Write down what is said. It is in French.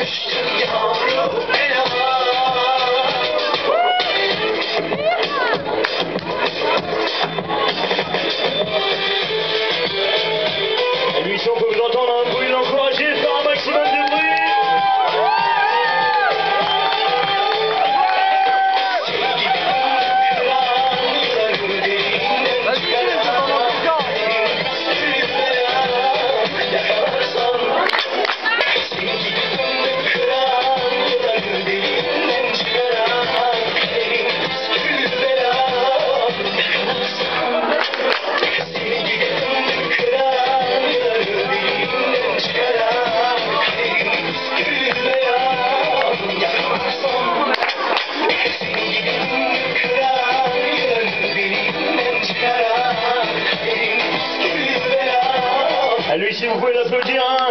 Christian, you're À lui, si vous pouvez l'applaudir, hein.